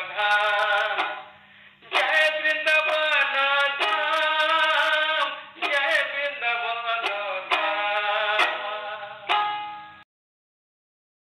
on high.